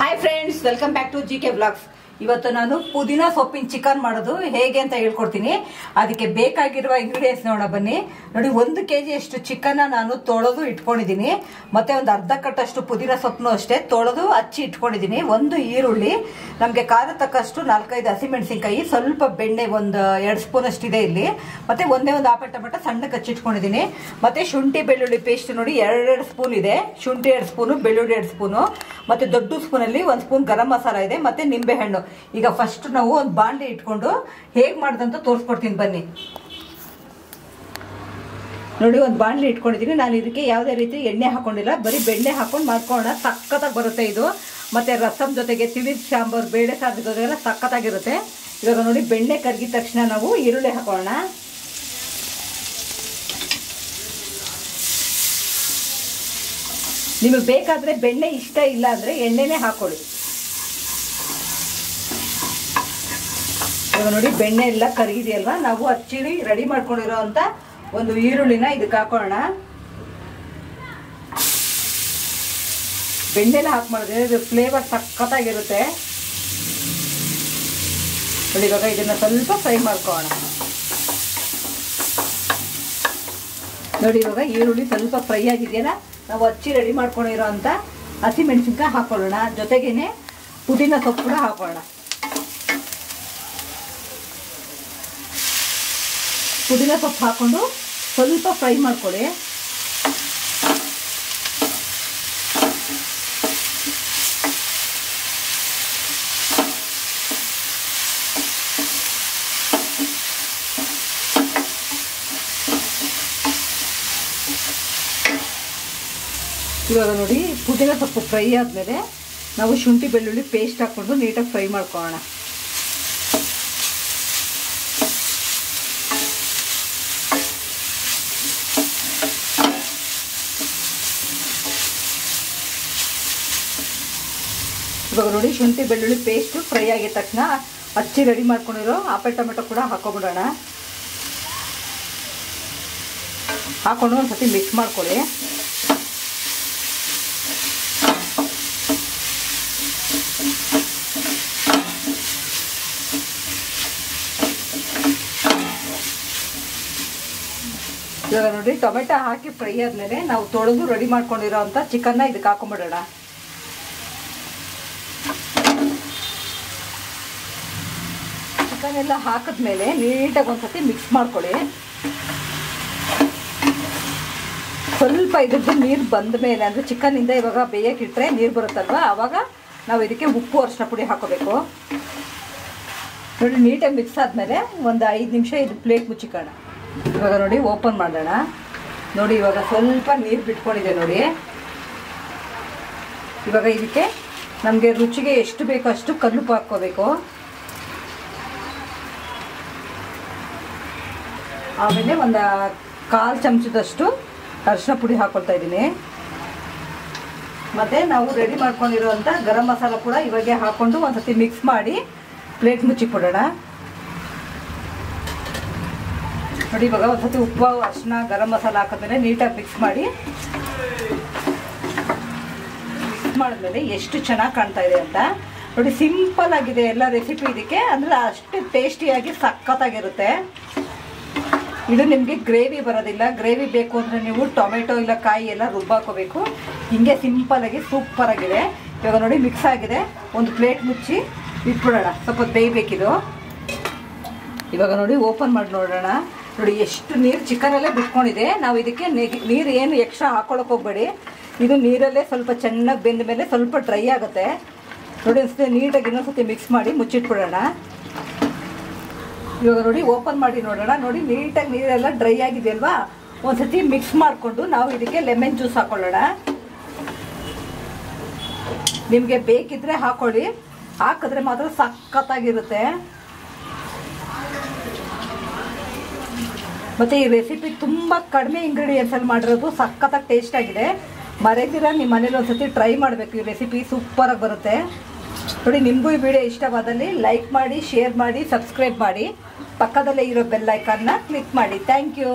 Hi friends, welcome back to GK Vlogs. ಇವತ್ತು ನಾನು ಪುದೀನ ಸೊಪ್ಪಿನ ಚಿಕನ್ ಮಾಡೋದು. ಹೇಗೆ ಅಂತ ಹೇಳ್ಕೊಡ್ತೀನಿ. ಅದಕ್ಕೆ ಬೇಕಾಗಿರುವ ಇಂಗ್ರೀಡಿಯೆಂಟ್ಸ್ ನೋಡ ಬನ್ನಿ. ನೋಡಿ, ಒಂದು ಕೆ ಅಷ್ಟು ಚಿಕನ್ನ ನಾನು ತೊಳೆದು ಇಟ್ಕೊಂಡಿದ್ದೀನಿ. ಮತ್ತೆ ಒಂದು ಅರ್ಧ ಕಟ್ಟಷ್ಟು ಪುದೀನ ಸೊಪ್ಪನ್ನು ಅಷ್ಟೇ ತೊಳೆದು ಹಚ್ಚಿ ಇಟ್ಕೊಂಡಿದ್ದೀನಿ. ಒಂದು ಈರುಳ್ಳಿ, ನಮಗೆ ಖಾರ ತಕ್ಕಷ್ಟು ನಾಲ್ಕೈದು ಹಸಿಮೆಣಸಿನ್ಕಾಯಿ, ಸ್ವಲ್ಪ ಬೆಣ್ಣೆ ಒಂದು ಎರಡು ಸ್ಪೂನ್ ಅಷ್ಟಿದೆ ಇಲ್ಲಿ. ಮತ್ತೆ ಒಂದೇ ಒಂದು ಆಪಟ ಟಮಟ ಸಣ್ಣ ಕಚ್ಚಿಟ್ಕೊಂಡಿದ್ದೀನಿ ಮತ್ತೆ ಶುಂಠಿ ಬೆಳ್ಳುಳ್ಳಿ ಪೇಸ್ಟ್ ನೋಡಿ, ಎರಡೆರಡು ಸ್ಪೂನ್ ಇದೆ. ಶುಂಠಿ ಎರಡು ಸ್ಪೂನು ಬೆಳ್ಳುಳ್ಳಿ ಎರಡು ಸ್ಪೂನು ಮತ್ತೆ ದೊಡ್ಡ ಸ್ಪೂನಲ್ಲಿ ಒಂದು ಸ್ಪೂನ್ ಗರಂ ಮಸಾಲ ಇದೆ. ಮತ್ತೆ ನಿಂಬೆ ಹಣ್ಣು ಈಗ ಫಸ್ಟ್ ನಾವು ಒಂದು ಬಾಂಡೆ ಇಟ್ಕೊಂಡು ಹೇಗೆ ಮಾಡ್ದಂತ ತೋರಿಸ್ಕೊಡ್ತೀನಿ ಬನ್ನಿ. ನೋಡಿ, ಒಂದು ಬಾಣಲೆ ಇಟ್ಕೊಂಡಿದ್ದೀನಿ. ನಾನು ಇದಕ್ಕೆ ಯಾವುದೇ ರೀತಿ ಎಣ್ಣೆ ಹಾಕೊಂಡಿಲ್ಲ. ಬರೀ ಬೆಣ್ಣೆ ಹಾಕೊಂಡು ಮಾಡ್ಕೊಳ್ಳೋಣ. ಸಕ್ಕತ್ತಾಗಿ ಬರುತ್ತೆ ಇದು. ಮತ್ತೆ ರಸಮ್ ಜೊತೆಗೆ ತಿಳಿ ಸಾಂಬಾರು, ಬೇಳೆ ಸಾರು ಜೊತೆಗೆಲ್ಲ ಸಕ್ಕತ್ತಾಗಿರುತ್ತೆ ಇವಾಗ ನೋಡಿ, ಬೆಣ್ಣೆ ಕರಗಿದ ತಕ್ಷಣ ನಾವು ಈರುಳ್ಳಿ ಹಾಕೋಣ ನಿಮಗೆ ಬೇಕಾದರೆ ಬೆಣ್ಣೆ ಇಷ್ಟ ಇಲ್ಲ ಅಂದರೆ ಎಣ್ಣೆನೇ ಹಾಕೊಳ್ಳಿ. ಇವಾಗ ನೋಡಿ, ಬೆಣ್ಣೆ ಎಲ್ಲ ಕರಗಿದೆಯಲ್ವಾ? ನಾವು ಹಚ್ಚಿಡಿ ರೆಡಿ ಮಾಡ್ಕೊಂಡಿರೋ ಅಂತ ಒಂದು ಈರುಳ್ಳಿನ ಇದಕ್ಕೆ ಹಾಕೋಣ ಬೆಣ್ಣೆಲ್ಲ ಹಾಕಿ ಮಾಡಿದ್ರೆ ಇದು ಫ್ಲೇವರ್ ಸಖತ್ತಾಗಿರುತ್ತೆ. ನೋಡಿ, ಇವಾಗ ಇದನ್ನ ಸ್ವಲ್ಪ ಫ್ರೈ ಮಾಡ್ಕೋಣ ನೋಡಿ, ಇವಾಗ ಈರುಳ್ಳಿ ಸ್ವಲ್ಪ ಫ್ರೈ ಆಗಿದೆಯಲ್ಲ, ನಾವು ಹಚ್ಚಿ ರೆಡಿ ಮಾಡ್ಕೊಂಡಿರೋ ಅಂತ ಹಸಿ ಮೆಣಸಿನ್ಕಾಯಿ ಹಾಕೊಳ್ಳೋಣ. ಜೊತೆಗೇನೆ ಪುದೀನ ಸೊಪ್ಪು ಕೂಡ ಹಾಕೊಳ್ಳೋಣ. ಪುದೀನ ಸೊಪ್ಪು ಹಾಕ್ಕೊಂಡು ಸ್ವಲ್ಪ ಫ್ರೈ ಮಾಡ್ಕೊಳ್ಳಿ. ಇವಾಗ ನೋಡಿ, ಪುದೀನ ಸೊಪ್ಪು ಫ್ರೈ ಆದಮೇಲೆ ನಾವು ಶುಂಠಿ ಬೆಳ್ಳುಳ್ಳಿ ಪೇಸ್ಟ್ ಹಾಕ್ಕೊಂಡು ನೀಟಾಗಿ ಫ್ರೈ ಮಾಡ್ಕೊಳ್ಳೋಣ. ಇವಾಗ ನೋಡಿ ಶುಂಠಿ, ಬೆಳ್ಳುಳ್ಳಿ ಪೇಸ್ಟ್ ಫ್ರೈ ಆಗಿದ ತಕ್ಷಣ ಹಚ್ಚಿ ರೆಡಿ ಮಾಡ್ಕೊಂಡಿರೋ ಆಪೆ ಟೊಮೆಟೊ ಕೂಡ ಹಾಕೊಬಿಡೋಣ. ಹಾಕೊಂಡು ಒಂದ್ಸತಿ ಮಿಕ್ಸ್ ಮಾಡ್ಕೊಳ್ಳಿ. ಇವಾಗ ನೋಡಿ ಟೊಮೆಟೊ ಹಾಕಿ ಫ್ರೈ ಆದಮೇಲೆ ನಾವು ತೊಳೆದು ರೆಡಿ ಮಾಡ್ಕೊಂಡಿರೋ ಅಂತ ಚಿಕನ್ನ ಇದಕ್ಕೆ ಹಾಕೊಂಡ್ಬಿಡೋಣ ಎಲ್ಲ ಹಾಕಿದ್ಮೇಲೆ ನೀಟಾಗಿ ಒಂದ್ಸತಿ ಮಿಕ್ಸ್ ಮಾಡ್ಕೊಳ್ಳಿ. ಸ್ವಲ್ಪ ಇದ್ರದ್ದು ನೀರು ಬಂದ ಮೇಲೆ ಅಂದರೆ ಚಿಕನಿಂದ ಇವಾಗ ಬೇಯಕ್ಕಿಟ್ಟರೆ ನೀರು ಬರುತ್ತಲ್ವ? ಆವಾಗ ನಾವು ಇದಕ್ಕೆ ಉಪ್ಪು ಅರಿಶಿನ ಪುಡಿ ಹಾಕೋಬೇಕು. ನೋಡಿ, ನೀಟಾಗಿ ಮಿಕ್ಸ್ ಆದಮೇಲೆ ಒಂದು ಐದು ನಿಮಿಷ ಇದು ಪ್ಲೇಟ್ ಮುಚ್ಚಿಕೋಣ ಇವಾಗ ನೋಡಿ ಓಪನ್ ಮಾಡೋಣ. ನೋಡಿ, ಇವಾಗ ಸ್ವಲ್ಪ ನೀರು ಬಿಟ್ಕೊಂಡಿದೆ ನೋಡಿ. ಇವಾಗ ಇದಕ್ಕೆ ನಮಗೆ ರುಚಿಗೆ ಎಷ್ಟು ಬೇಕೋ ಅಷ್ಟು ಕಲ್ಲುಪ್ಪು ಹಾಕ್ಕೋಬೇಕು. ಆಮೇಲೆ ಒಂದು ಕಾಲು ಚಮಚದಷ್ಟು ಅರಿಶಿನ ಪುಡಿ ಹಾಕೊಳ್ತಾ ಇದ್ದೀನಿ. ಮತ್ತು ನಾವು ರೆಡಿ ಮಾಡ್ಕೊಂಡಿರೋವಂಥ ಗರಂ ಮಸಾಲ ಕೂಡ ಇವಾಗೆ ಹಾಕ್ಕೊಂಡು ಒಂದ್ಸತಿ ಮಿಕ್ಸ್ ಮಾಡಿ ಪ್ಲೇಟ್ ಮುಚ್ಚಿಕೊಡೋಣ ನೋಡಿ, ಇವಾಗ ಒಂದ್ಸತಿ ಉಪ್ಪು ಅರಿಶಿನ ಗರಂ ಮಸಾಲ ಹಾಕಿದ್ಮೇಲೆ ನೀಟಾಗಿ ಮಿಕ್ಸ್ ಮಾಡಿ ಮಿಕ್ಸ್ ಮಾಡಿದ್ಮೇಲೆ ಎಷ್ಟು ಚೆನ್ನಾಗಿ ಕಾಣ್ತಾ ಇದೆ ಅಂತ. ನೋಡಿ ಸಿಂಪಲ್ ಆಗಿದೆ ಎಲ್ಲ ರೆಸಿಪಿ ಇದಕ್ಕೆ. ಅಂದರೆ ಅಷ್ಟು ಟೇಸ್ಟಿಯಾಗಿ ಸಖತ್ತಾಗಿರುತ್ತೆ. ಇದು ನಿಮಗೆ ಗ್ರೇವಿ ಬರೋದಿಲ್ಲ. ಗ್ರೇವಿ ಬೇಕು ಅಂದರೆ ನೀವು ಟೊಮೆಟೊ ಇಲ್ಲ ಕಾಯಿ ಎಲ್ಲ ರುಬ್ಬಾಕೋಬೇಕು ಹಿಂಗೆ ಸಿಂಪಲಾಗಿ ಸೂಪರಾಗಿದೆ ಇವಾಗ ನೋಡಿ ಮಿಕ್ಸ್ ಆಗಿದೆ. ಒಂದು ಪ್ಲೇಟ್ ಮುಚ್ಚಿ ಇಟ್ಬಿಡೋಣ. ಸ್ವಲ್ಪ ಬೇಯಬೇಕಿದು ಇವಾಗ ನೋಡಿ ಓಪನ್ ಮಾಡಿ ನೋಡೋಣ. ನೋಡಿ ಎಷ್ಟು ನೀರು ಚಿಕನಲ್ಲೇ ಬಿಟ್ಕೊಂಡಿದೆ. ನಾವು ಇದಕ್ಕೆ ನೀರು ಏನು ಎಕ್ಸ್ಟ್ರಾ ಹಾಕೊಳಕ್ಕೆ ಹೋಗ್ಬೇಡಿ. ಇದು ನೀರಲ್ಲೇ ಸ್ವಲ್ಪ ಚೆನ್ನಾಗಿ ಬೆಂದ ಮೇಲೆ ಸ್ವಲ್ಪ ಡ್ರೈ ಆಗುತ್ತೆ. ನೋಡಿ ಅನಿಸುತ್ತೆ ನೀಟಾಗಿ ಇನ್ನೊಂದ್ಸತಿ ಮಿಕ್ಸ್ ಮಾಡಿ ಮುಚ್ಚಿಟ್ಬಿಡೋಣ. ಇವಾಗ ನೋಡಿ ಓಪನ್ ಮಾಡಿ ನೋಡೋಣ. ನೋಡಿ ನೀಟಾಗಿ ನೀರೆಲ್ಲ ಡ್ರೈ ಆಗಿದೆ ಅಲ್ವಾ ಒಂದ್ಸತಿ ಮಿಕ್ಸ್ ಮಾಡಿಕೊಂಡು ನಾವು ಇದಕ್ಕೆ ಲೆಮನ್ ಜ್ಯೂಸ್ ಹಾಕೊಳ್ಳೋಣ. ನಿಮಗೆ ಬೇಕಿದ್ರೆ ಹಾಕೊಳ್ಳಿ. ಹಾಕಿದ್ರೆ ಮಾತ್ರ ಸಖತ್ತಾಗಿರುತ್ತೆ. ಮತ್ತು ಈ ರೆಸಿಪಿ ತುಂಬ ಕಡಿಮೆ ಇಂಗ್ರೀಡಿಯೆಂಟ್ಸಲ್ಲಿ ಮಾಡಿರೋದು ಸಖತ್ತಾಗಿ ಟೇಸ್ಟ್ ಆಗಿದೆ. ಮರೆದಿರ ನಿಮ್ಮ ಮನೇಲಿ ಒಂದ್ಸತಿ ಟ್ರೈ ಮಾಡಬೇಕು ಈ ರೆಸಿಪಿ ಸೂಪರಾಗಿ ಬರುತ್ತೆ. ನೋಡಿ, ನಿಮಗೂ ಈ ವಿಡಿಯೋ ಇಷ್ಟವಾದಲ್ಲಿ ಲೈಕ್ ಮಾಡಿ ಶೇರ್ ಮಾಡಿ ಸಬ್ಸ್ಕ್ರೈಬ್ ಮಾಡಿ. ಪಕ್ಕದಲ್ಲೇ ಇರೋ ಬೆಲ್ಲೈಕನ್ನ ಕ್ಲಿಕ್ ಮಾಡಿ. Thank you